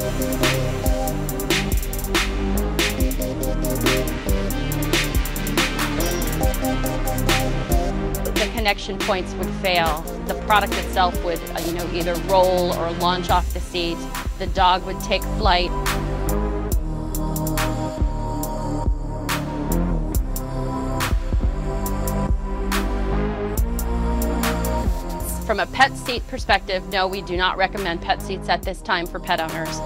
The connection points would fail. The product itself would, uh, you know, either roll or launch off the seat. The dog would take flight. From a pet seat perspective, no, we do not recommend pet seats at this time for pet owners.